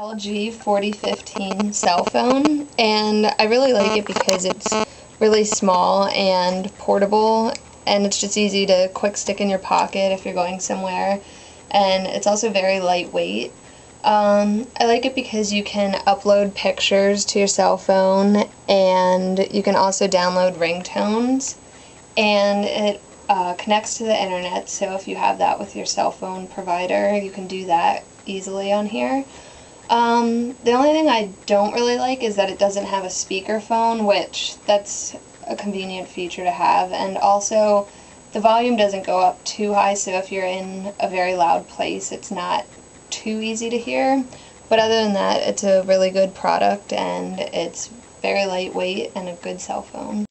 LG 4015 cell phone and I really like it because it's really small and portable and it's just easy to quick stick in your pocket if you're going somewhere and it's also very lightweight. Um, I like it because you can upload pictures to your cell phone and you can also download ringtones and it uh, connects to the internet so if you have that with your cell phone provider you can do that easily on here. Um, the only thing I don't really like is that it doesn't have a speakerphone, which that's a convenient feature to have, and also the volume doesn't go up too high, so if you're in a very loud place, it's not too easy to hear. But other than that, it's a really good product, and it's very lightweight and a good cell phone.